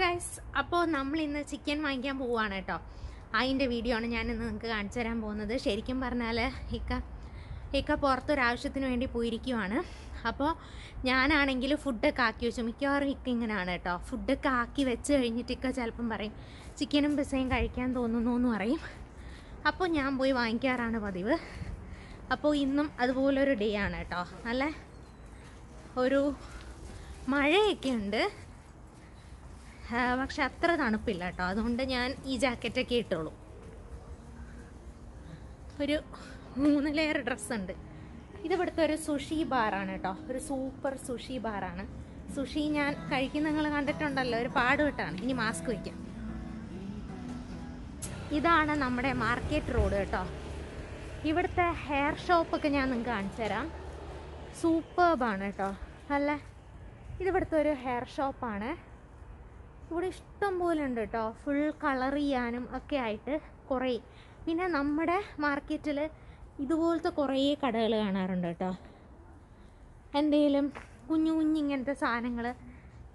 Guys അപ്പോൾ നമ്മൾ ഇന്ന് ചിക്കൻ വാങ്ങിക്കാൻ പോവുകയാണ് കേട്ടോ. അതിന്റെ വീഡിയോ ആണ് ഞാൻ ഇന്ന് നിങ്ങൾക്ക് കാണിച്ചു തരാൻ പോകുന്നത്. ശരിക്കും പറഞ്ഞാൽ ഇക്ക ഇക്ക പുറത്തൊരാവശ്യത്തിന് വേണ്ടി പോയിരിക്കുവാണ്. അപ്പോൾ ഞാനാണെങ്കിൽ ഫുഡൊക്കെ ആക്കി വെച്ചു. മിക്കവാറും ഇക്ക ഇങ്ങനെയാണ് കേട്ടോ. ഫുഡൊക്കെ ആക്കി വെച്ച് കഴിഞ്ഞിട്ട് ഇക്ക ചിലപ്പം പറയും ചിക്കനും പിസയും കഴിക്കാൻ തോന്നുന്നു എന്ന് പറയും. അപ്പോൾ ഞാൻ പോയി വാങ്ങിക്കാറാണ് പതിവ്. അപ്പോൾ ഇന്നും അതുപോലൊരു ഡേ ആണ് കേട്ടോ. അല്ലേ ഒരു മഴയൊക്കെ ഉണ്ട്. പക്ഷെ അത്ര തണുപ്പില്ല കേട്ടോ. അതുകൊണ്ട് ഞാൻ ഈ ജാക്കറ്റൊക്കെ ഇട്ടോളൂ. ഒരു മൂന്ന് ലെയർ ഡ്രസ്സുണ്ട്. ഇത് ഇവിടുത്തെ ഒരു സുഷി ബാറാണ് കേട്ടോ. ഒരു സൂപ്പർ സുഷി ബാറാണ്. സുഷി ഞാൻ കഴിക്കുന്ന നിങ്ങൾ കണ്ടിട്ടുണ്ടല്ലോ. ഒരു പാടുവിട്ടാണ് ഇനി മാസ്ക് വയ്ക്കാം. ഇതാണ് നമ്മുടെ മാർക്കറ്റ് റോഡ് കേട്ടോ. ഇവിടുത്തെ ഹെയർ ഷോപ്പൊക്കെ ഞാൻ നിങ്ങൾക്ക് കാണിച്ചു തരാം. സൂപ്പർബാണ് കേട്ടോ. അല്ലേ? ഇതിവിടുത്തെ ഒരു ഹെയർ ഷോപ്പാണ്. ഇവിടെ ഇഷ്ടം പോലെ ഉണ്ട് കേട്ടോ ഫുൾ കളർ ചെയ്യാനും ഒക്കെ ആയിട്ട് കുറേ. പിന്നെ നമ്മുടെ മാർക്കറ്റിൽ ഇതുപോലത്തെ കുറേ കടകൾ കാണാറുണ്ട് കേട്ടോ എന്തെങ്കിലും കുഞ്ഞു കുഞ്ഞു ഇങ്ങനത്തെ സാധനങ്ങൾ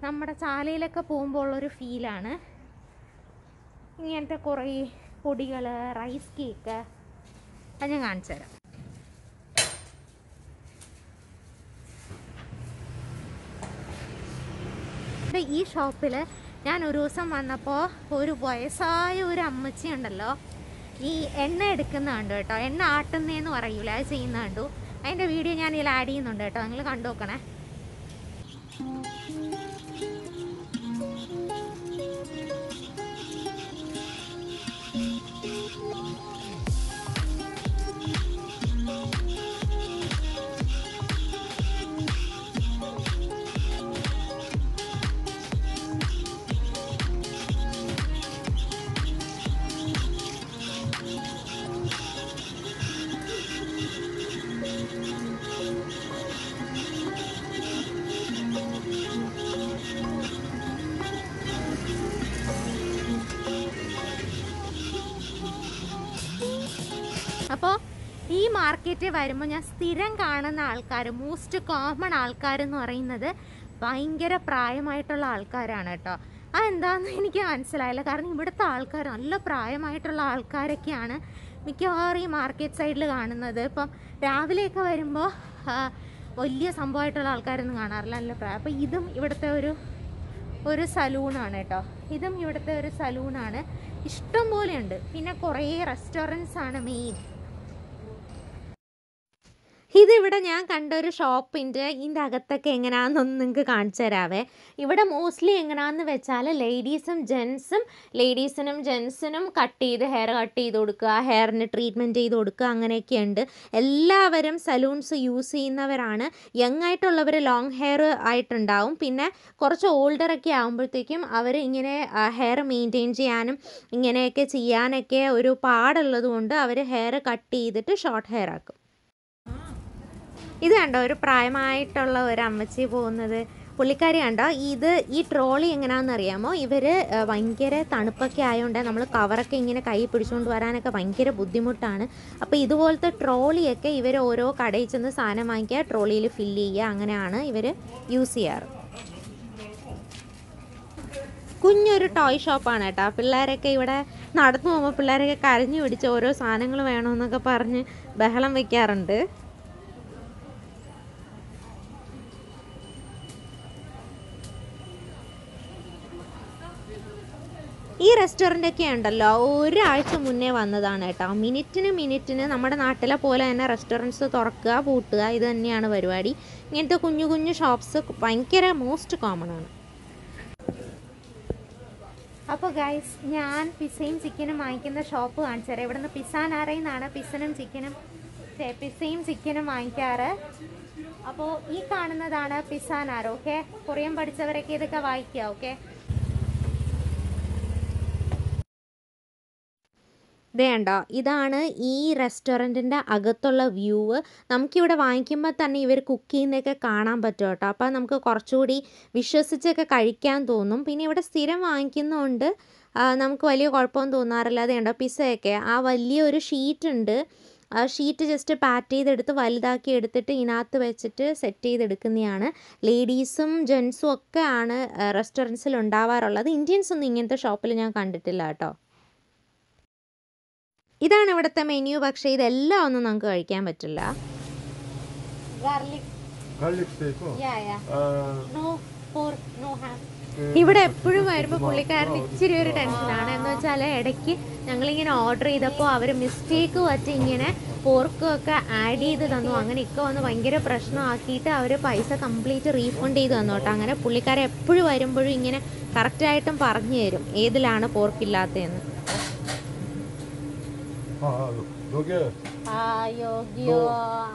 നമ്മുടെ ചാലയിലൊക്കെ പോകുമ്പോൾ ഉള്ളൊരു ഫീലാണ് ഇങ്ങനത്തെ കുറേ പൊടികൾ റൈസ് കേക്ക് അത് ഞാൻ കാണിച്ചു തരാം. ഈ ഷോപ്പിൽ ഞാൻ ഒരു ദിവസം വന്നപ്പോൾ ഒരു വയസ്സായ ഒരു അമ്മച്ചി ഉണ്ടല്ലോ ഈ എണ്ണ എടുക്കുന്ന കണ്ടു കേട്ടോ. എണ്ണ ആട്ടുന്നതെന്ന് പറയൂല അത് ചെയ്യുന്ന കണ്ടു. അതിന്റെ വീഡിയോ ഞാൻ ഇതിൽ ആഡ് ചെയ്യുന്നുണ്ട് കേട്ടോ. നിങ്ങൾ കണ്ടു നോക്കണേ. ഈ മാർക്കറ്റിൽ വരുമ്പോൾ ഞാൻ സ്ഥിരം കാണുന്ന ആൾക്കാർ മോസ്റ്റ് കോമൺ ആൾക്കാരെന്ന് പറയുന്നത് ഭയങ്കര പ്രായമായിട്ടുള്ള ആൾക്കാരാണ് കേട്ടോ. അതെന്താണെന്ന് എനിക്ക് മനസ്സിലായില്ല. കാരണം ഇവിടുത്തെ ആൾക്കാർ നല്ല പ്രായമായിട്ടുള്ള ആൾക്കാരൊക്കെയാണ് മിക്കവാറും ഈ മാർക്കറ്റ് സൈഡിൽ കാണുന്നത്. ഇപ്പം രാവിലെയൊക്കെ വരുമ്പോൾ വലിയ സംഭവമായിട്ടുള്ള ആൾക്കാരൊന്നും കാണാറില്ല നല്ല പ്രായം. അപ്പോൾ ഇതും ഇവിടുത്തെ ഒരു ഒരു സലൂണാണ് കേട്ടോ. ഇതും ഇവിടുത്തെ ഒരു സലൂണാണ്. ഇഷ്ടം പോലെയുണ്ട്. പിന്നെ കുറേ റെസ്റ്റോറന്റ്സ് ആണ് മെയിൻ ഇതിവിടെ ഞാൻ കണ്ട ഒരു ഷോപ്പിന്റെ ഇതിന്റെ അകത്തൊക്കെ എങ്ങനെയാണെന്നൊന്ന് നിങ്ങൾക്ക് കാണിച്ചു തരാവേ. ഇവിടെ മോസ്റ്റ്ലി എങ്ങനെയാണെന്ന് വെച്ചാൽ ലേഡീസും ജെൻസും ലേഡീസിനും ജെൻസിനും കട്ട് ചെയ്ത് ഹെയർ കട്ട് ചെയ്ത് കൊടുക്കുക ഹെയറിന് ട്രീറ്റ്മെന്റ് ചെയ്ത് കൊടുക്കുക അങ്ങനെയൊക്കെയുണ്ട് എല്ലാവരും സലൂൺസ് യൂസ് ചെയ്യുന്നവരാണ്. യങ് ആയിട്ടുള്ളവർ ലോങ് ഹെയർ ആയിട്ടുണ്ടാവും. പിന്നെ കുറച്ച് ഓൾഡറൊക്കെ ആകുമ്പോഴത്തേക്കും അവർ ഇങ്ങനെ ഹെയർ മെയിന്റെയിൻ ചെയ്യാനും ഇങ്ങനെയൊക്കെ ചെയ്യാനൊക്കെ ഒരു പാടുള്ളത് കൊണ്ട് അവർ ഹെയർ കട്ട് ചെയ്തിട്ട് ഷോർട്ട് ഹെയർ ആക്കും. ഇത് കണ്ടോ ഒരു പ്രായമായിട്ടുള്ള ഒരു അമ്മച്ചി പോകുന്നത്. പുള്ളിക്കാരി കണ്ടോ ഇത് ഈ ട്രോളി എങ്ങനെയാണെന്ന് അറിയാമോ? ഇവർ ഭയങ്കര തണുപ്പൊക്കെ ആയതുകൊണ്ട് നമ്മൾ കവറൊക്കെ ഇങ്ങനെ കൈ പിടിച്ചുകൊണ്ട് വരാനൊക്കെ ഭയങ്കര ബുദ്ധിമുട്ടാണ്. അപ്പോൾ ഇതുപോലത്തെ ട്രോളിയൊക്കെ ഇവർ ഓരോ കടയിൽ ചെന്ന് സാധനം വാങ്ങിക്കുക ട്രോളിയിൽ ഫില്ല് ചെയ്യുക അങ്ങനെയാണ് ഇവർ യൂസ് ചെയ്യാറ്. കുഞ്ഞൊരു ടോയ് ഷോപ്പാണ് കേട്ടോ. പിള്ളേരൊക്കെ ഇവിടെ നടന്നു പോകുമ്പോൾ പിള്ളേരൊക്കെ കരഞ്ഞു പിടിച്ച് ഓരോ സാധനങ്ങൾ വേണമെന്നൊക്കെ പറഞ്ഞ് ബഹളം വെക്കാറുണ്ട് ഈ റെസ്റ്റോറന്റ് ഒക്കെ ഉണ്ടല്ലോ ഒരാഴ്ച മുന്നേ വന്നതാണ് കേട്ടോ. മിനിറ്റിന് മിനിറ്റിന് നമ്മുടെ നാട്ടിലെ പോലെ തന്നെ റെസ്റ്റോറന്റ്സ് തുറക്കുക പൂട്ടുക ഇത് തന്നെയാണ് പരിപാടി. ഇങ്ങനത്തെ കുഞ്ഞു കുഞ്ഞു ഷോപ്സ് ഭയങ്കര മോസ്റ്റ് കോമൺ ആണ്. അപ്പോൾ ഗൈസ് ഞാൻ പിസയും ചിക്കനും വാങ്ങിക്കുന്ന ഷോപ്പ് കാണിച്ചു തരാം ഇവിടുന്ന് പിസാനാറയിൽ പിസനും ചിക്കനും പിസയും ചിക്കനും വാങ്ങിക്കാറ്. അപ്പോൾ ഈ കാണുന്നതാണ് പിസാനാർ ഓക്കെ കൊറിയൻ പഠിച്ചവരൊക്കെ ഇതൊക്കെ വായിക്കുക ഓക്കെ വേണ്ട. ഇതാണ് ഈ റെസ്റ്റോറന്റിന്റെ അകത്തുള്ള വ്യൂവ് നമുക്കിവിടെ വാങ്ങിക്കുമ്പോൾ തന്നെ ഇവർ കുക്ക് ചെയ്യുന്നതൊക്കെ കാണാൻ പറ്റും കേട്ടോ. അപ്പോൾ നമുക്ക് കുറച്ചുകൂടി വിശ്വസിച്ചൊക്കെ കഴിക്കാൻ തോന്നും. പിന്നെ ഇവിടെ സ്ഥിരം വാങ്ങിക്കുന്നതുകൊണ്ട് നമുക്ക് വലിയ കുഴപ്പമൊന്നും തോന്നാറില്ല അതേണ്ടോ പിസ്സയൊക്കെ. ആ വലിയൊരു ഷീറ്റ് ഉണ്ട് ആ ഷീറ്റ് ജസ്റ്റ് പാറ്റ് ചെയ്തെടുത്ത് വലുതാക്കി എടുത്തിട്ട് ഇതിനകത്ത് വെച്ചിട്ട് സെറ്റ് ചെയ്തെടുക്കുന്നതാണ്. ലേഡീസും ജെൻസും ഒക്കെ ആണ് റെസ്റ്റോറന്റ്സിൽ ഉണ്ടാവാറുള്ളത്. ഇന്ത്യൻസ് ഒന്നും ഇങ്ങനത്തെ ഷോപ്പിൽ ഞാൻ കണ്ടിട്ടില്ല കേട്ടോ. ഇതാണ് ഇവിടുത്തെ മെനു പക്ഷേ ഇതെല്ലാം ഒന്നും നമുക്ക് കഴിക്കാൻ പറ്റില്ല. ഇവിടെ എപ്പോഴും വരുമ്പോൾ പുള്ളിക്കാരൻ ഇച്ചിരി ഒരു ടെൻഷനാണ് എന്ന് വെച്ചാൽ ഇടയ്ക്ക് ഞങ്ങളിങ്ങനെ ഓർഡർ ചെയ്തപ്പോൾ അവർ മിസ്റ്റേക്ക് വച്ച് ഇങ്ങനെ പോർക്കും ഒക്കെ ആഡ് ചെയ്ത് തന്നു. അങ്ങനെ ഇക്ക വന്ന് ഭയങ്കര പ്രശ്നമാക്കിയിട്ട് അവർ പൈസ കംപ്ലീറ്റ് റീഫണ്ട് ചെയ്ത് തന്നു കേട്ടോ. അങ്ങനെ പുള്ളിക്കാരെ എപ്പോഴും വരുമ്പോഴും ഇങ്ങനെ കറക്റ്റായിട്ടും പറഞ്ഞു തരും. ഏതിലാണ് പോർക്കില്ലാത്തതെന്ന് 아, 여기. 아, 여기요.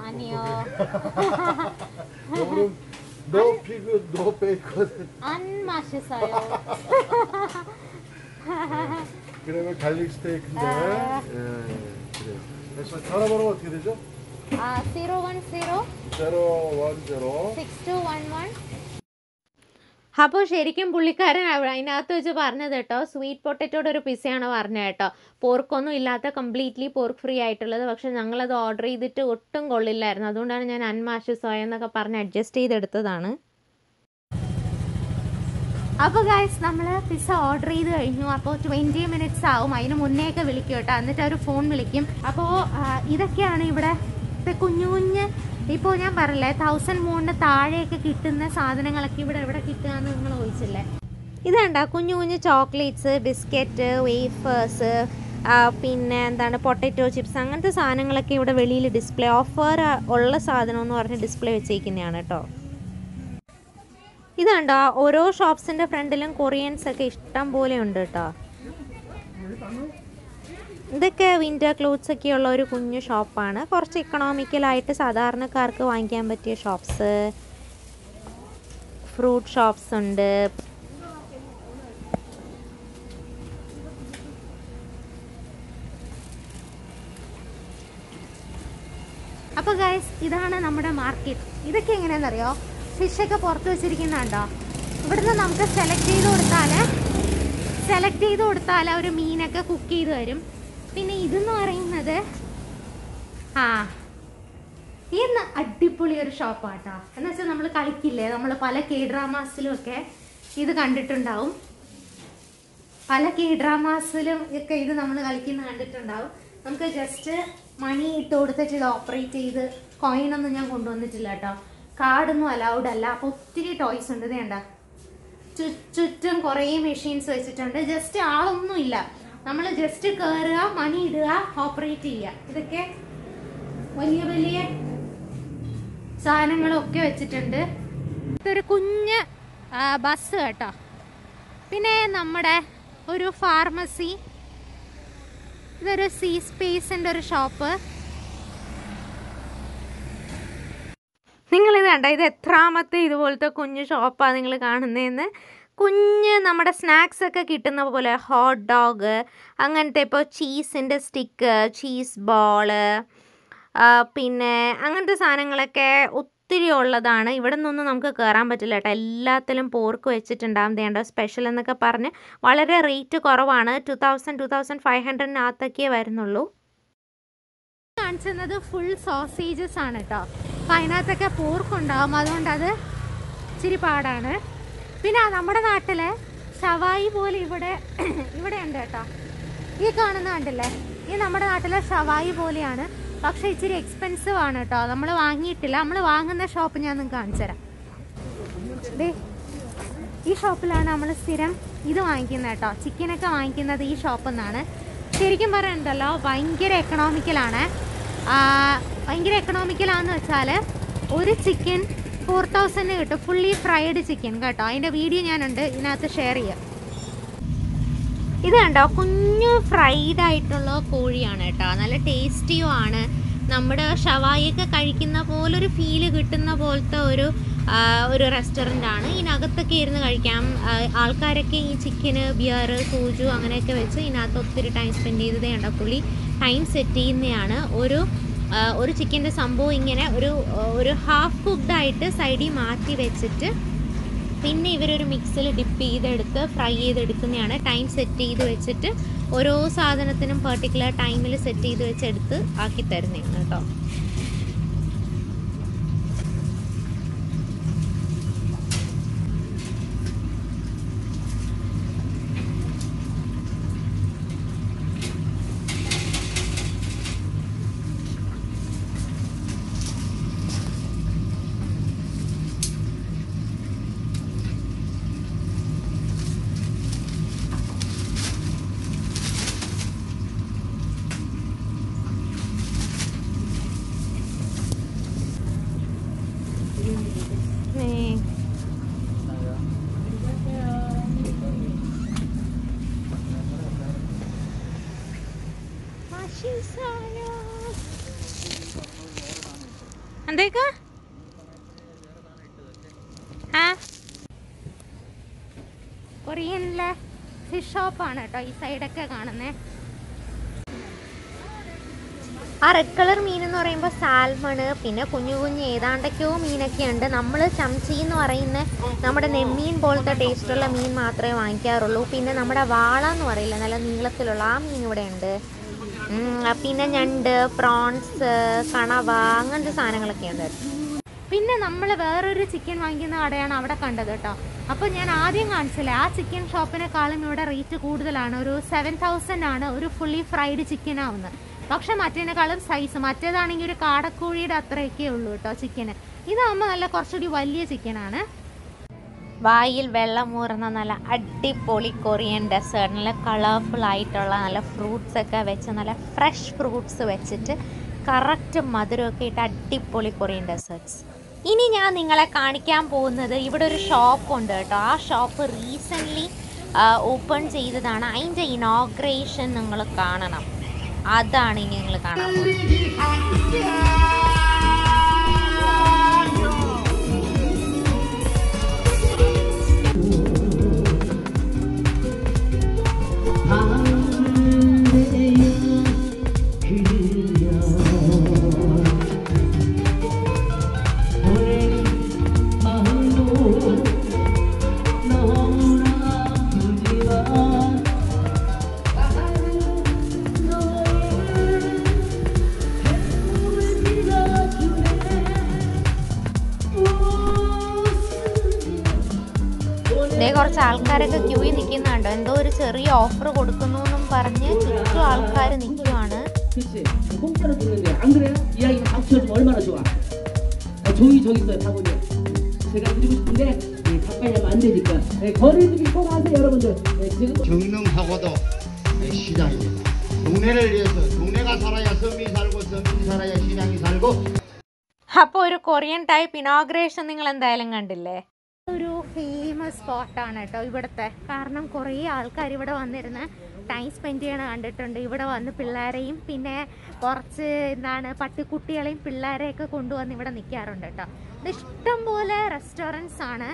아니요. 너는 no pig, no 안 마셨어요. 네, 그러면 갈릭 스테이크인데. 아. 예, 예 그래. 그래서 전화번호 어떻게 되죠? 아, 010 010 6211 അപ്പോൾ ശരിക്കും പുള്ളിക്കാരൻ അതിനകത്ത് വെച്ച് പറഞ്ഞത് കേട്ടോ സ്വീറ്റ് പൊട്ടറ്റോടെ ഒരു പിസയാണ് പറഞ്ഞത് കേട്ടോ. പോർക്കൊന്നും ഇല്ലാത്ത കംപ്ലീറ്റ്ലി പോർക്ക് ഫ്രീ ആയിട്ടുള്ളത്. പക്ഷെ ഞങ്ങളത് ഓർഡർ ചെയ്തിട്ട് ഒട്ടും കൊള്ളില്ലായിരുന്നു. അതുകൊണ്ടാണ് ഞാൻ അൻമാഷ് സോയ എന്നൊക്കെ പറഞ്ഞ് അഡ്ജസ്റ്റ് ചെയ്തെടുത്തതാണ്. അപ്പോൾ ഗായ്സ് നമ്മൾ പിസ്സ ഓർഡർ ചെയ്ത് കഴിഞ്ഞു. അപ്പോൾ ട്വന്റി മിനിറ്റ്സ് ആവും. അതിന് മുന്നേയൊക്കെ വിളിക്കും കേട്ടോ. എന്നിട്ട് അവർ ഫോൺ വിളിക്കും. അപ്പോൾ ഇതൊക്കെയാണ് ഇവിടെ കുഞ്ഞു കുഞ്ഞ് ഇപ്പോൾ ഞാൻ പറഞ്ഞില്ലേ തൗസൻഡ് മൂണിന് താഴെയൊക്കെ കിട്ടുന്ന സാധനങ്ങളൊക്കെ ഇവിടെ എവിടെ കിട്ടുക എന്ന് നിങ്ങൾ ചോദിച്ചില്ലേ? ഇതാണ്ട കുഞ്ഞു കുഞ്ഞു ചോക്ലേറ്റ്സ് ബിസ്ക്കറ്റ് വേഫേഴ്സ് പിന്നെ എന്താണ് പൊട്ടറ്റോ ചിപ്സ് അങ്ങനത്തെ സാധനങ്ങളൊക്കെ ഇവിടെ വെളിയിൽ ഡിസ്പ്ലേ ഓഫർ ഉള്ള സാധനം എന്ന് പറഞ്ഞ് ഡിസ്പ്ലേ വെച്ചേക്കുന്നതാണ് കേട്ടോ. കണ്ടോ ഓരോ ഷോപ്സിന്റെ ഫ്രണ്ടിലും കൊറിയൻസ് ഒക്കെ ഇഷ്ടം പോലെ ഉണ്ട് കേട്ടോ. ഇതൊക്കെ വിന്റർ ക്ലോത്ത്സ് ഒക്കെ ഉള്ള ഒരു കുഞ്ഞു ഷോപ്പാണ്. കുറച്ച് ഇക്കണോമിക്കലായിട്ട് സാധാരണക്കാർക്ക് വാങ്ങിക്കാൻ പറ്റിയ ഷോപ്സ് ഫ്രൂട്ട് ഷോപ്സ് ഉണ്ട്. അപ്പോൾ ഗൈസ് ഇതാണ് നമ്മുടെ മാർക്കറ്റ് ഇതൊക്കെ എങ്ങനെയാണെന്നറിയോ? ഫിഷൊക്കെ പുറത്ത് വെച്ചിരിക്കുന്നുണ്ടോ ഇവിടുന്ന് നമുക്ക് സെലക്ട് ചെയ്ത് കൊടുത്താൽ സെലക്ട് ചെയ്ത് കൊടുത്താൽ ഒരു മീനൊക്കെ കുക്ക് ചെയ്ത് തരും. പിന്നെ ഇതെന്ന് പറയുന്നത്? ആ. ഈ അടിപൊളി ഒരു ഷോപ്പാട്ടോ. എന്ന് വെച്ചാൽ നമ്മൾ കളിക്കില്ലേ? നമ്മൾ പല കെ ഡ്രാമാസിലും ഒക്കെ ഇത് കണ്ടിട്ടുണ്ടാവും. പല കെ ഡ്രാമാസിലും ഒക്കെ ഇത് നമ്മൾ കളിക്കുന്ന കണ്ടിട്ടുണ്ടാവും. നമുക്ക് ജസ്റ്റ് മണി ഇട്ട് കൊടുത്തിട്ട് ഇത് ഓപ്പറേറ്റ് ചെയ്ത് കോയിനൊന്നും ഞാൻ കൊണ്ടുവന്നിട്ടില്ല കേട്ടോ കാർഡൊന്നും അലൗഡ് അല്ല. അപ്പോൾ ഒത്തിരി ടോയ്സ് ഉണ്ട്. ഇതേണ്ട ചുറ്റും കുറേ മെഷീൻസ് വെച്ചിട്ടുണ്ട്. ജസ്റ്റ് ആളൊന്നും ഇല്ല നമ്മൾ ജസ്റ്റ് കയറുക മണി ഇടുക ഓപ്പറേറ്റ് ചെയ്യുക. ഇതൊക്കെ വലിയ വലിയ സാധനങ്ങളൊക്കെ വെച്ചിട്ടുണ്ട്. ഇതൊരു കുഞ്ഞ് ബസ് കേട്ടോ. പിന്നെ നമ്മുടെ ഒരു ഫാർമസി ഇതൊരു സീ സ്പേസിന്റെ ഒരു ഷോപ്പ് നിങ്ങളിത് കണ്ട? ഇത് എത്രാമത്തെ ഇതുപോലത്തെ കുഞ്ഞു ഷോപ്പാണ് നിങ്ങൾ കാണുന്നതെന്ന്? കുഞ്ഞ് നമ്മുടെ സ്നാക്സ് ഒക്കെ കിട്ടുന്ന പോലെ ഹോട്ട് ഡോഗ് അങ്ങനത്തെ ഇപ്പോൾ ചീസിന്റെ സ്റ്റിക്ക് ചീസ് ബോൾ പിന്നെ അങ്ങനത്തെ സാധനങ്ങളൊക്കെ ഒത്തിരി ഉള്ളതാണ്. ഇവിടെ നിന്നൊന്നും നമുക്ക് കയറാൻ പറ്റില്ല കേട്ടോ. എല്ലാത്തിലും പോർക്ക് വെച്ചിട്ടുണ്ടാകും വേണ്ട സ്പെഷ്യൽ എന്നൊക്കെ പറഞ്ഞ് വളരെ റേറ്റ് കുറവാണ്. Two thousand two thousand five ഹൺഡ്രഡിനകത്തൊക്കെ വരുന്നുള്ളൂ. കാണിച്ചത് ഫുൾ സോസേജസ് ആണ് കേട്ടോ. അപ്പം അതിനകത്തൊക്കെ പോർക്കുണ്ടാവും അതുകൊണ്ട് അത് ഇച്ചിരി പാടാണ്. പിന്നെ നമ്മുടെ നാട്ടിലെ ഷവായി പോലെ ഇവിടെ ഇവിടെ ഉണ്ട് കേട്ടോ. ഈ കാണുന്ന കണ്ടില്ലേ? ഈ നമ്മുടെ നാട്ടിലെ ഷവായി പോലെയാണ്. പക്ഷെ ഇച്ചിരി എക്സ്പെൻസീവ് ആണ് കേട്ടോ. നമ്മൾ വാങ്ങിയിട്ടില്ല. നമ്മൾ വാങ്ങുന്ന ഷോപ്പ് ഞാൻ നിങ്ങൾക്ക് കാണിച്ചു തരാം. ഈ ഷോപ്പിലാണ് നമ്മൾ സ്ഥിരം ഇത് വാങ്ങിക്കുന്നത് കേട്ടോ. ചിക്കനൊക്കെ വാങ്ങിക്കുന്നത് ഈ ഷോപ്പിൽ നിന്നാണ് ശരിക്കും പറയുന്നുണ്ടല്ലോ ഭയങ്കര എക്കണോമിക്കലാണ് ഭയങ്കര എക്കണോമിക്കലാന്ന് വെച്ചാൽ ഒരു ചിക്കൻ ഫോർ തൗസൻഡ് കിട്ടും. ഫുള്ളി ഫ്രൈഡ് ചിക്കൻ കേട്ടോ. അതിന്റെ വീഡിയോ ഞാനുണ്ട്. ഇതിനകത്ത് ഷെയർ ചെയ്യാം. ഇത് കണ്ടോ? കുഞ്ഞു ഫ്രൈഡ് ആയിട്ടുള്ള കോഴിയാണ് കേട്ടോ. നല്ല ടേസ്റ്റിയും ആണ്. നമ്മുടെ ഷവായിയൊക്കെ കഴിക്കുന്ന പോലൊരു ഫീൽ കിട്ടുന്ന പോലത്തെ ഒരു ഒരു റെസ്റ്റോറന്റ് ആണ്. ഇതിനകത്തൊക്കെ ഇരുന്ന് കഴിക്കാം. ആൾക്കാരൊക്കെ ഈ ചിക്കന് ബിയർ സൂജു അങ്ങനെയൊക്കെ വെച്ച് ഇതിനകത്ത് ഒത്തിരി ടൈം സ്പെൻഡ് ചെയ്തതേ ഉണ്ടോ പുള്ളി ടൈം സെറ്റ് ചെയ്യുന്നതാണ്. ഒരു ഒരു ചിക്കന്റെ സംഭവം ഇങ്ങനെ ഒരു ഒരു ഹാഫ് കുക്ക്ഡ് ആയിട്ട് സൈഡിൽ മാറ്റി വെച്ചിട്ട് പിന്നെ ഇവരൊരു മിക്സിൽ ഡിപ്പ് ചെയ്തെടുത്ത് ഫ്രൈ ചെയ്തെടുക്കുന്നതാണ്. ടൈം സെറ്റ് ചെയ്ത് വെച്ചിട്ട് ഓരോ സാധനത്തിനും പെർട്ടിക്കുലർ ടൈമിൽ സെറ്റ് ചെയ്ത് വെച്ചെടുത്ത് ആക്കി തരുന്നതാണ് കേട്ടോ. ഷോപ്പാണ് കേട്ടോ ഈ സൈഡൊക്കെ കാണുന്നത് ആ റെഡ് കളർ മീൻ എന്ന് പറയുമ്പോൾ സാൽമണ് പിന്നെ കുഞ്ഞു കുഞ്ഞു ഏതാണ്ടൊക്കെയോ മീനൊക്കെ ഉണ്ട്. നമ്മൾ ചംച്ചി എന്ന് പറയുന്ന നമ്മുടെ നെമ്മീൻ പോലത്തെ ടേസ്റ്റുള്ള മീൻ മാത്രമേ വാങ്ങിക്കാറുള്ളൂ. പിന്നെ നമ്മുടെ വാള എന്ന് പറയില്ല നല്ല നീളത്തിലുള്ള ആ മീൻ ഇവിടെ ഉണ്ട്. പിന്നെ ഞണ്ട് പ്രോൺസ് കണവ അങ്ങനത്തെ സാധനങ്ങളൊക്കെ ഉണ്ട്. പിന്നെ നമ്മൾ വേറൊരു ചിക്കൻ വാങ്ങിക്കുന്ന കടയാണ് അവിടെ കണ്ടത് കേട്ടോ. അപ്പോൾ ഞാൻ ആദ്യം കാണിച്ചില്ലേ ആ ചിക്കൻ ഷോപ്പിനെക്കാളും ഇവിടെ റേറ്റ് കൂടുതലാണ്. ഒരു സെവൻ തൗസൻഡ് ആണ് ഒരു ഫുള്ളി ഫ്രൈഡ് ചിക്കൻ ആവുന്നത്. പക്ഷെ മറ്റേനേക്കാളും സൈസ് മറ്റേതാണെങ്കിൽ ഒരു കാടക്കോഴിയുടെ അത്രയൊക്കെ ഉള്ളൂ കേട്ടോ ചിക്കന് ഇതാകുമ്പോൾ നല്ല കുറച്ചുകൂടി വലിയ ചിക്കനാണ് വായിൽ വെള്ളമൂറുന്ന നല്ല അടിപൊളി കൊറിയൻ ഡെസേർട്ട് നല്ല കളർഫുൾ ആയിട്ടുള്ള നല്ല ഫ്രൂട്ട്സ് ഒക്കെ വെച്ച് നല്ല ഫ്രഷ് ഫ്രൂട്ട്സ് വെച്ചിട്ട് കറക്റ്റ് മധുരമൊക്കെ ഇട്ട് അടിപൊളി കൊറിയൻ ഡെസേർട്ട്സ് ഇനി ഞാൻ നിങ്ങളെ കാണിക്കാൻ പോകുന്നത് ഇവിടെ ഒരു ഷോപ്പ് ഉണ്ട് കേട്ടോ. ആ ഷോപ്പ് റീസെന്റ്ലി ഓപ്പൺ ചെയ്തതാണ്. അതിന്റെ ഇനോഗ്രേഷൻ നിങ്ങൾ കാണണം. അതാണ് ഇനി നിങ്ങൾ കാണാൻ പോകുന്നത്. 리두기 꼭 하세요, 여러분들. 예, 지금 경능하고도 시장입니다. 동네를 위해서 동네가 살아야 섬이 살고 섬이 살아야 시장이 살고 അപ്പോൾ ഒരു കൊറിയൻ ടൈപ്പ് ഇനോഗ്രേഷൻ നിങ്ങൾ എന്തായാലും കണ്ടില്ലേ ഒരു ഫേമസ് സ്പോട്ടാണ് കേട്ടോ ഇവിടുത്തെ. കാരണം കുറേ ആൾക്കാർ ഇവിടെ വന്നിരുന്ന് ടൈം സ്പെൻഡ് ചെയ്യണ കണ്ടിട്ടുണ്ട്. ഇവിടെ വന്ന് പിള്ളേരെയും പിന്നെ കുറച്ച് എന്താണ് പട്ടിക്കുട്ടികളെയും പിള്ളേരെയൊക്കെ കൊണ്ടുവന്ന് ഇവിടെ നിൽക്കാറുണ്ട് കേട്ടോ. ഇത് ഇഷ്ടംപോലെ റെസ്റ്റോറന്റ്സ് ആണ്.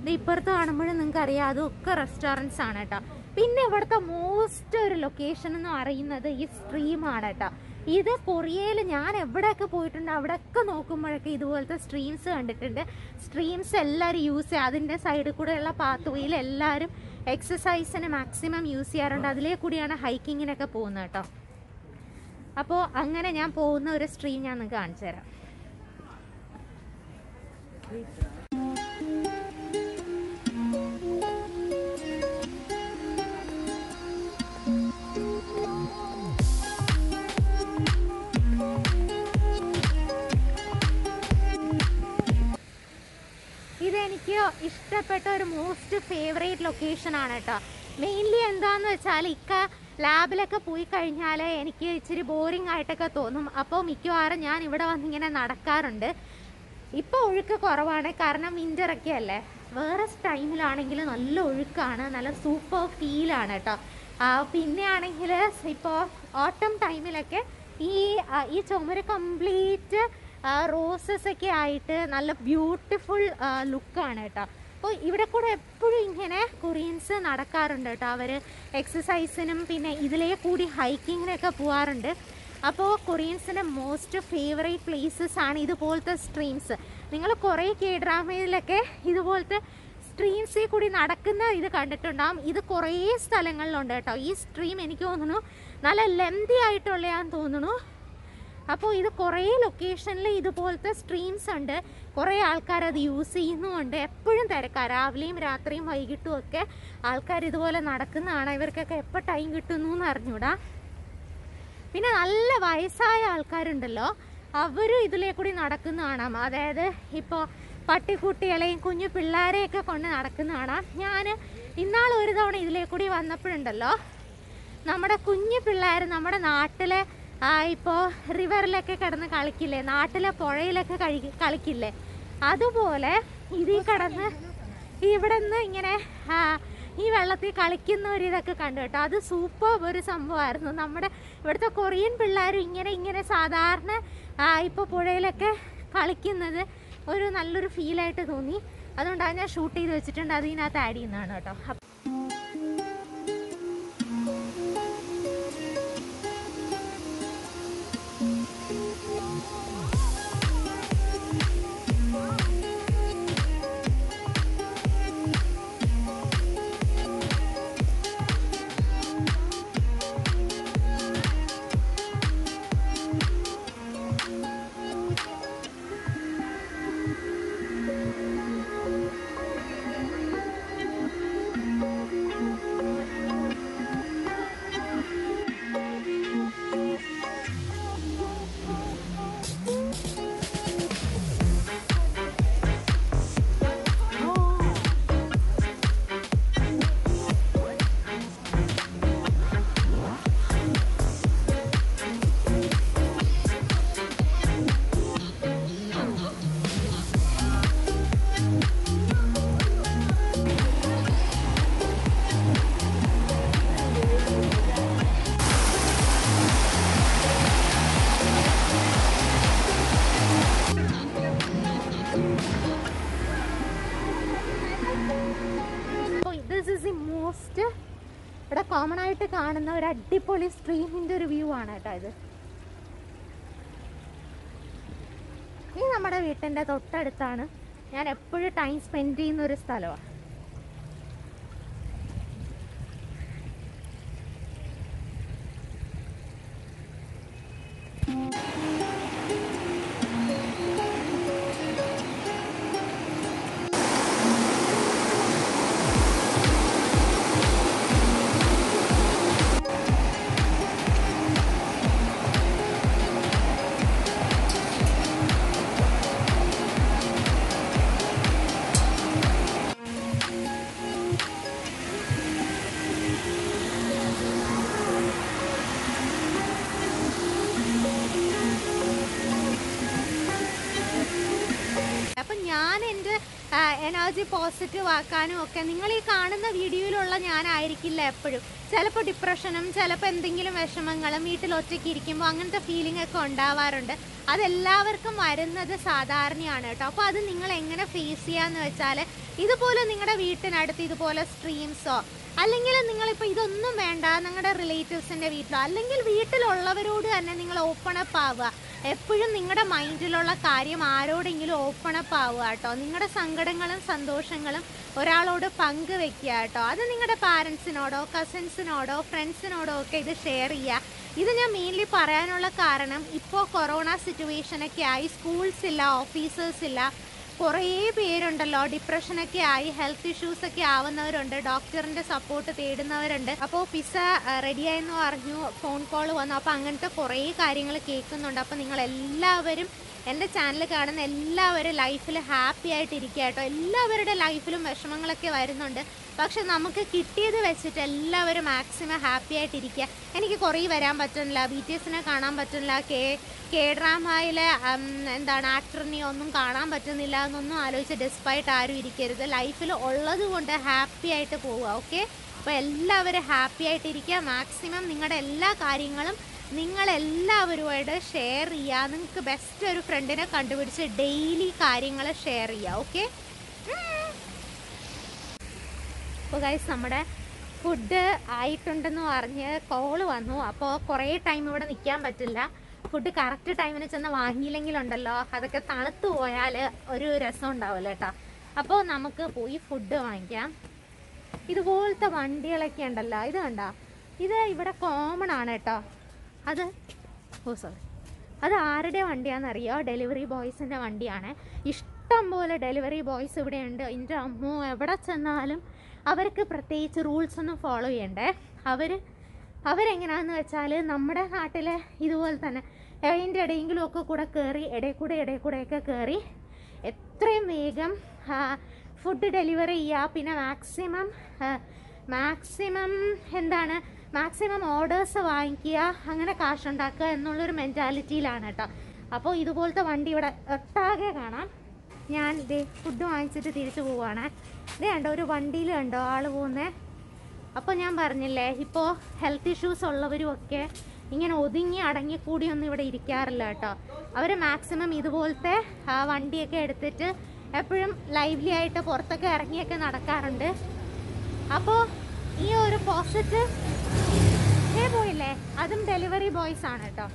ഇത് ഇപ്പുറത്ത് കാണുമ്പോഴും നിങ്ങൾക്ക് അറിയാം അതൊക്കെ റെസ്റ്റോറന്റ്സ് ആണ് കേട്ടോ. പിന്നെ ഇവിടുത്തെ മോസ്റ്റ് ഒരു ലൊക്കേഷൻ എന്ന് പറയുന്നത് ഈ സ്ട്രീമാണ് കേട്ടോ. ഇത് കൊറിയയിൽ ഞാൻ എവിടെയൊക്കെ പോയിട്ടുണ്ട് അവിടെയൊക്കെ നോക്കുമ്പോഴൊക്കെ ഇതുപോലത്തെ സ്ട്രീംസ് കണ്ടിട്ടുണ്ട്. സ്ട്രീംസ് എല്ലാവരും യൂസ് ചെയ്യുക അതിന്റെ സൈഡിൽ കൂടെയുള്ള പാത്ത് വേയിൽ എല്ലാവരും എക്സസൈസിന് മാക്സിമം യൂസ് ചെയ്യാറുണ്ട്. അതിലേ കൂടിയാണ് ഹൈക്കിങ്ങിനൊക്കെ പോകുന്നത് കേട്ടോ. അപ്പോൾ അങ്ങനെ ഞാൻ പോകുന്ന ഒരു സ്ട്രീം ഞാൻ നിങ്ങൾക്ക് കാണിച്ചു തരാം ഇഷ്ടപ്പെട്ട ഒരു മോസ്റ്റ് ഫേവറേറ്റ് ലൊക്കേഷൻ ആണ് കേട്ടോ. മെയിൻലി എന്താന്ന് വെച്ചാൽ ഇക്ക ലാബിലൊക്കെ പോയി കഴിഞ്ഞാൽ എനിക്ക് ഇച്ചിരി ബോറിംഗ് ആയിട്ടൊക്കെ തോന്നും. അപ്പോൾ മിക്കവാറും ഞാൻ ഇവിടെ വന്നിങ്ങനെ നടക്കാറുണ്ട്. ഇപ്പോൾ ഒഴുക്ക് കുറവാണ്. കാരണം വിന്ററൊക്കെ അല്ലേ. വേറെ ടൈമിലാണെങ്കിൽ നല്ല ഒഴുക്കാണ്. നല്ല സൂപ്പർ ഫീലാണ് കേട്ടോ. പിന്നെ ആണെങ്കിൽ ഇപ്പോൾ ഓട്ടം ടൈമിലൊക്കെ ഈ ഈ ചുമര് കംപ്ലീറ്റ് റോസസ് ഒക്കെ ആയിട്ട് നല്ല ബ്യൂട്ടിഫുൾ ലുക്കാണ് കേട്ടോ. അപ്പോൾ ഇവിടെ കൂടെ എപ്പോഴും ഇങ്ങനെ കൊറിയൻസ് നടക്കാറുണ്ട് കേട്ടോ. അവർ എക്സസൈസിനും പിന്നെ ഇതിലേ കൂടി ഹൈക്കിങ്ങിനൊക്കെ പോകാറുണ്ട് അപ്പോൾ കൊറിയൻസിന്റെ മോസ്റ്റ് ഫേവറേറ്റ് പ്ലേസസ് ആണ് ഇതുപോലത്തെ സ്ട്രീംസ് നിങ്ങൾ കുറേ കെ ഡ്രാമയിലൊക്കെ ഇതുപോലത്തെ സ്ട്രീംസിൽ കൂടി നടക്കുന്ന ഇത് കണ്ടിട്ടുണ്ടാകും ഇത് കുറേ സ്ഥലങ്ങളിലുണ്ട് കേട്ടോ. ഈ സ്ട്രീം എനിക്ക് തോന്നുന്നു നല്ല ലെന്തി ആയിട്ടുള്ളതാന്ന് തോന്നുന്നു. അപ്പോൾ ഇത് കുറേ ലൊക്കേഷനിൽ ഇതുപോലത്തെ സ്ട്രീംസ് ഉണ്ട്. കുറേ ആൾക്കാർ അത് യൂസ് ചെയ്യുന്നുമുണ്ട്. എപ്പോഴും തിരക്കാണ് രാവിലെയും രാത്രിയും വൈകിട്ടും ഒക്കെ ആൾക്കാർ ഇതുപോലെ നടക്കുന്നതാണ്. ഇവർക്കൊക്കെ എപ്പോൾ ടൈം കിട്ടുന്നു എന്ന് അറിഞ്ഞൂടാ. പിന്നെ നല്ല വയസ്സായ ആൾക്കാരുണ്ടല്ലോ. അവരും ഇതിലേ കൂടി നടക്കുന്ന കാണാം അതായത് ഇപ്പോൾ പട്ടിക്കുട്ടികളെയും കുഞ്ഞു പിള്ളേരെയൊക്കെ കൊണ്ട് നടക്കുന്ന കാണാം ഞാൻ ഇന്നാൾ ഒരു തവണ ഇതിലേ കൂടി വന്നപ്പോഴുണ്ടല്ലോ. നമ്മുടെ കുഞ്ഞു പിള്ളേർ നമ്മുടെ നാട്ടിലെ ഇപ്പോൾ റിവറിലൊക്കെ കിടന്ന് കളിക്കില്ലേ? നാട്ടിലെ പുഴയിലൊക്കെ കളിക്കില്ലേ? അതുപോലെ ഇതിൽ കടന്ന് ഇവിടെ നിന്ന് ഇങ്ങനെ ഈ വെള്ളത്തിൽ കളിക്കുന്ന ഒരു ഇതൊക്കെ കണ്ടു കേട്ടോ. അത് സൂപ്പർ ഒരു സംഭവമായിരുന്നു. നമ്മുടെ ഇവിടുത്തെ കൊറിയൻ പിള്ളേരും ഇങ്ങനെ ഇങ്ങനെ സാധാരണ ഇപ്പോൾ പുഴയിലൊക്കെ കളിക്കുന്നത് ഒരു നല്ലൊരു ഫീലായിട്ട് തോന്നി. അതുകൊണ്ടാണ് ഞാൻ ഷൂട്ട് ചെയ്ത് വെച്ചിട്ടുണ്ട്. അതിനകത്ത് ആഡ് ചെയ്യുന്നതാണ് കേട്ടോ. കാണുന്ന ഒരു അടിപൊളി സ്ട്രീമിന്റെ ഒരു വ്യൂ ആണ് കേട്ടോ ഇത്. ഈ നമ്മുടെ വീട്ടിന്റെ തൊട്ടടുത്താണ്. ഞാൻ എപ്പോഴും ടൈം സ്പെൻഡ് ചെയ്യുന്ന ഒരു സ്ഥലമാണ് എനർജി പോസിറ്റീവ് ആക്കാനും ഒക്കെ നിങ്ങൾ ഈ കാണുന്ന വീഡിയോയിലുള്ള ഞാനായിരിക്കില്ല എപ്പോഴും. ചിലപ്പോൾ ഡിപ്രഷനും ചിലപ്പോൾ എന്തെങ്കിലും വിഷമങ്ങളും വീട്ടിൽ ഒറ്റയ്ക്ക് ഇരിക്കുമ്പോൾ അങ്ങനത്തെ ഫീലിംഗ് ഒക്കെ ഉണ്ടാവാറുണ്ട്. അതെല്ലാവർക്കും വരുന്നത് സാധാരണയാണ് കേട്ടോ. അപ്പോൾ അത് നിങ്ങൾ എങ്ങനെ ഫേസ് ചെയ്യാന്ന് വെച്ചാൽ ഇതുപോലെ നിങ്ങളുടെ വീട്ടിനടുത്ത് ഇതുപോലെ സ്ട്രീംസോ അല്ലെങ്കിൽ നിങ്ങളിപ്പോൾ ഇതൊന്നും വേണ്ട നിങ്ങളുടെ റിലേറ്റീവ്സിന്റെ വീട്ടിലോ അല്ലെങ്കിൽ വീട്ടിലുള്ളവരോട് തന്നെ നിങ്ങൾ ഓപ്പൺ അപ്പ് ആവുക. എപ്പോഴും നിങ്ങളുടെ മൈൻഡിലുള്ള കാര്യം ആരോടെങ്കിലും ഓപ്പൺ അപ്പ് ആവുക കേട്ടോ. നിങ്ങളുടെ സങ്കടങ്ങളും സന്തോഷങ്ങളും ഒരാളോട് പങ്കുവെക്കുക കേട്ടോ. അത് നിങ്ങളുടെ പാരൻസിനോടോ കസിൻസിനോടോ ഫ്രണ്ട്സിനോടോ ഒക്കെ ഇത് ഷെയർ ചെയ്യുക. ഇത് ഞാൻ മെയിൻലി പറയാനുള്ള കാരണം ഇപ്പോൾ കൊറോണ സിറ്റുവേഷനൊക്കെ ആയി സ്കൂൾസ് ഇല്ല ഓഫീസേഴ്സ് ഇല്ല കുറേ പേരുണ്ടല്ലോ. ഡിപ്രഷനൊക്കെ ആയി ഹെൽത്ത് ഇഷ്യൂസ് ഒക്കെ ആവുന്നവരുണ്ട്. ഡോക്ടറിന്റെ സപ്പോർട്ട് തേടുന്നവരുണ്ട്. അപ്പോൾ പിസ റെഡിയായെന്ന് പറഞ്ഞു ഫോൺ കോൾ വന്നു. അപ്പോൾ അങ്ങനത്തെ കുറേ കാര്യങ്ങൾ കേൾക്കുന്നുണ്ട്. അപ്പോൾ നിങ്ങൾ എല്ലാവരും എന്റെ ചാനൽ കാണുന്ന എല്ലാവരും ലൈഫിൽ ഹാപ്പി ആയിട്ടിരിക്കുക കേട്ടോ. എല്ലാവരുടെ ലൈഫിലും വിഷമങ്ങളൊക്കെ വരുന്നുണ്ട്. പക്ഷെ നമുക്ക് കിട്ടിയത് വെച്ചിട്ട് എല്ലാവരും മാക്സിമം ഹാപ്പി ആയിട്ടിരിക്കുക. എനിക്ക് കുറേ വരാൻ പറ്റുന്നില്ല. ബി ടി എസിനെ കാണാൻ പറ്റുന്നില്ല. കെ കെ ഡ്രാമയിലെ എന്താണ് ആക്ടറിനെ ഒന്നും കാണാൻ പറ്റുന്നില്ല എന്നൊന്നും ആലോചിച്ച് ഡെസ്പായിട്ട് ആരും ഇരിക്കരുത്. ലൈഫിൽ ഉള്ളത് കൊണ്ട് ഹാപ്പി ആയിട്ട് പോവുക ഓക്കെ അപ്പോൾ എല്ലാവരും ഹാപ്പി ആയിട്ടിരിക്കുക. മാക്സിമം നിങ്ങളുടെ എല്ലാ കാര്യങ്ങളും നിങ്ങളെല്ലാവരുമായിട്ട് ഷെയർ ചെയ്യുക നിങ്ങൾക്ക് ബെസ്റ്റ് ഒരു ഫ്രണ്ടിനെ കണ്ടുപിടിച്ച് ഡെയിലി കാര്യങ്ങൾ ഷെയർ ചെയ്യുക ഓക്കെ അപ്പോൾ ഗൈസ് നമ്മുടെ ഫുഡ് ആയിട്ടുണ്ടെന്ന് പറഞ്ഞ് കോൾ വന്നു. അപ്പോൾ കുറേ ടൈം ഇവിടെ നിൽക്കാൻ പറ്റില്ല. ഫുഡ് കറക്റ്റ് ടൈമിന് ചെന്ന് വാങ്ങിയില്ലെങ്കിലുണ്ടല്ലോ. അതൊക്കെ തണുത്തു പോയാൽ ഒരു രസം ഉണ്ടാവില്ല കേട്ടോ അപ്പോൾ നമുക്ക് പോയി ഫുഡ് വാങ്ങിക്കാം. ഇതുപോലത്തെ വണ്ടികളൊക്കെ ഉണ്ടല്ലോ. ഇത് കണ്ട. ഇത് ഇവിടെ കോമൺ ആണ് കേട്ടോ അത് ഓ സോറി അത് ആരുടെ വണ്ടിയാണെന്നറിയോ? ഡെലിവറി ബോയ്സിന്റെ വണ്ടിയാണ്. ഇഷ്ടം പോലെ ഡെലിവറി ബോയ്സ് ഇവിടെയുണ്ട്. എന്റെ അമ്മോ എവിടെ ചെന്നാലും അവർക്ക് പ്രത്യേകിച്ച് റൂൾസ് ഒന്നും ഫോളോ ചെയ്യണ്ടേ? അവർ അവരെങ്ങനെയാണെന്ന് വെച്ചാൽ നമ്മുടെ നാട്ടിലെ ഇതുപോലെ തന്നെ അതിന്റെ ഇടയെങ്കിലും ഒക്കെ കൂടെ കയറി ഇടയിൽ കൂടെ ഇടയിൽ കൂടെയൊക്കെ കയറി എത്രയും വേഗം ഫുഡ് ഡെലിവറി ചെയ്യുക പിന്നെ മാക്സിമം മാക്സിമം എന്താണ്? മാക്സിമം ഓർഡേഴ്സ് വാങ്ങിക്കുക അങ്ങനെ കാശുണ്ടാക്കുക എന്നുള്ളൊരു മെന്റാലിറ്റിയിലാണ് കേട്ടോ അപ്പോൾ ഇതുപോലത്തെ വണ്ടി ഇവിടെ ഒട്ടാകെ കാണാം. ഞാൻ ഇതേ ഫുഡ് വാങ്ങിച്ചിട്ട് തിരിച്ചു പോവുകയാണ് ഇത് കണ്ടോ ഒരു വണ്ടിയിൽ കണ്ടോ ആൾ പോകുന്നേ അപ്പോൾ ഞാൻ പറഞ്ഞില്ലേ ഇപ്പോൾ ഹെൽത്ത് ഇഷ്യൂസ് ഉള്ളവരും ഒക്കെ ഇങ്ങനെ ഒതുങ്ങി അടങ്ങിക്കൂടിയൊന്നും ഇവിടെ ഇരിക്കാറില്ല കേട്ടോ. അവർ മാക്സിമം ഇതുപോലത്തെ വണ്ടിയൊക്കെ എടുത്തിട്ട് എപ്പോഴും ലൈവ്ലി ആയിട്ട് പുറത്തൊക്കെ ഇറങ്ങിയൊക്കെ നടക്കാറുണ്ട്. അപ്പോൾ ഈ ഒരു പോസിറ്റീവ് ഏ പോയില്ലേ? അതും ഡെലിവറി ബോയ്സ് ആണ് കേട്ടോ.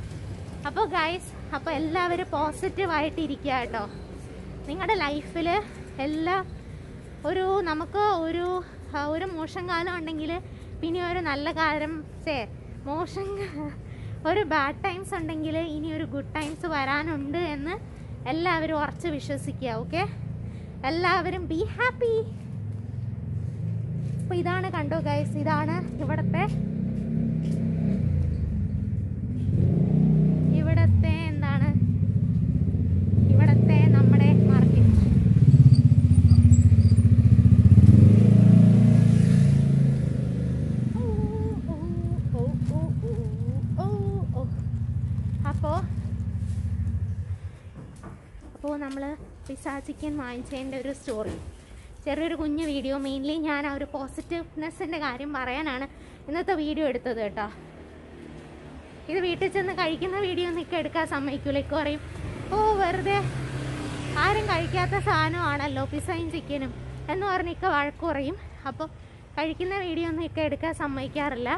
അപ്പോൾ ഗൈസ് അപ്പോൾ എല്ലാവരും പോസിറ്റീവായിട്ട് ഇരിക്കുക കേട്ടോ. നിങ്ങളുടെ ലൈഫിൽ എല്ലാ ഒരു നമുക്ക് ഒരു ഒരു മോശം കാലം ഉണ്ടെങ്കിൽ പിന്നെ ഒരു നല്ല കാലം സേ മോശം ഒരു ബാഡ് ടൈംസ് ഉണ്ടെങ്കിൽ ഇനി ഒരു ഗുഡ് ടൈംസ് വരാനുണ്ട് എന്ന് എല്ലാവരും ഉറച്ച് വിശ്വസിക്കുക ഓക്കെ എല്ലാവരും ബി ഹാപ്പി അപ്പോൾ ഇതാണ് കണ്ടോ ഗൈസ് ഇതാണ് ഇവിടുത്തെ ഇവിടത്തെ എന്താണ്? ഇവിടത്തെ നമ്മുടെ മാർക്കറ്റ് അപ്പോൾ അപ്പോൾ നമ്മൾ പിസ്സ ചിക്കൻ വാങ്ങിച്ചതിന്റെ ഒരു സ്റ്റോറി ചെറിയൊരു കുഞ്ഞു വീഡിയോ മെയിൻലി ഞാൻ ആ ഒരു പോസിറ്റീവ്നെസ്സിന്റെ കാര്യം പറയാനാണ് ഇന്നത്തെ വീഡിയോ എടുത്തത് കേട്ടോ. ഇത് വീട്ടിൽ ചെന്ന് കഴിക്കുന്ന വീഡിയോ ഒന്നൊക്കെ എടുക്കാൻ സമ്മതിക്കൂല. ഇക്ക പറയും ഓ വെറുതെ ആരും കഴിക്കാത്ത സാധനമാണല്ലോ പിസയും ചിക്കനും എന്ന് പറഞ്ഞ് ഇക്ക വഴക്ക് പറയും. അപ്പോൾ കഴിക്കുന്ന വീഡിയോ ഒന്നും ഇക്ക എടുക്കാൻ സമ്മതിക്കാറില്ല.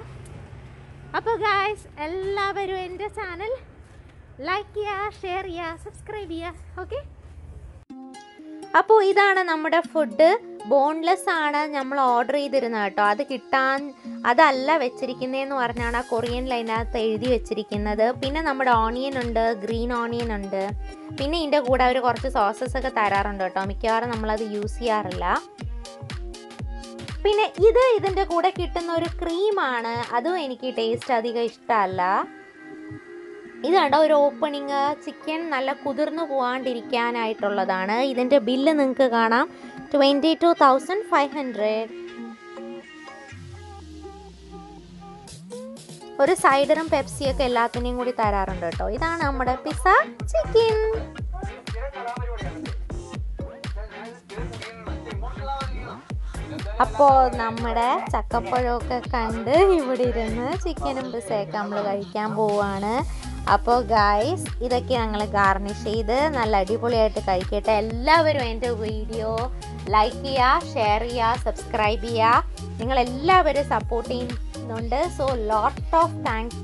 അപ്പോൾ ഗായ്സ് എല്ലാവരും എന്റെ ചാനൽ ലൈക്ക് ചെയ്യുക ഷെയർ ചെയ്യുക സബ്സ്ക്രൈബ് ചെയ്യുക ഓക്കെ അപ്പോൾ ഇതാണ് നമ്മുടെ ഫുഡ് ബോൺലെസ് ആണ് നമ്മൾ ഓർഡർ ചെയ്തിരുന്നത് കേട്ടോ. അത് കിട്ടാൻ അതല്ല വെച്ചിരിക്കുന്നതെന്ന് പറഞ്ഞാണ് ആ കൊറിയൻ ലൈനകത്ത് എഴുതി വെച്ചിരിക്കുന്നത്. പിന്നെ നമ്മുടെ ഓണിയൻ ഉണ്ട് ഗ്രീൻ ഓണിയൻ ഉണ്ട്. പിന്നെ ഇതിന്റെ കൂടെ അവർ കുറച്ച് സോസസ് ഒക്കെ തരാറുണ്ട് കേട്ടോ. മിക്കവാറും നമ്മളത് യൂസ് ചെയ്യാറില്ല. പിന്നെ ഇത് ഇതിന്റെ കൂടെ കിട്ടുന്ന ഒരു ക്രീമാണ് അതും എനിക്ക് ടേസ്റ്റ് അധികം ഇഷ്ടമല്ല. ഇത് കണ്ടോ ഒരു ഓപ്പണിങ് ചിക്കൻ നല്ല കുതിർന്നു പോകാണ്ടിരിക്കാനായിട്ടുള്ളതാണ് ഇതിന്റെ ബില്ല് നിങ്ങൾക്ക് കാണാം. Twenty two thousand five hundred ഒരു സൈഡറും പെപ്സിയൊക്കെ എല്ലാത്തിനെയും കൂടി തരാറുണ്ട് കേട്ടോ. ഇതാണ് നമ്മുടെ പിസ്സ ചിക്കൻ അപ്പോ നമ്മുടെ ചക്കപ്പഴമൊക്കെ കണ്ട് ഇവിടെ ഇരുന്ന് ചിക്കനും പിസയൊക്കെ നമ്മൾ കഴിക്കാൻ പോവാണ്. അപ്പോൾ ഗായ്സ് ഇതൊക്കെ ഞങ്ങൾ ഗാർണിഷ് ചെയ്ത് നല്ല അടിപൊളിയായിട്ട് കഴിക്കട്ടെ. എല്ലാവരും എന്റെ വീഡിയോ ലൈക്ക് ചെയ്യുക ഷെയർ ചെയ്യുക സബ്സ്ക്രൈബ് ചെയ്യുക നിങ്ങളെല്ലാവരും സപ്പോർട്ട് ചെയ്യുന്നുണ്ട്. So lot of thank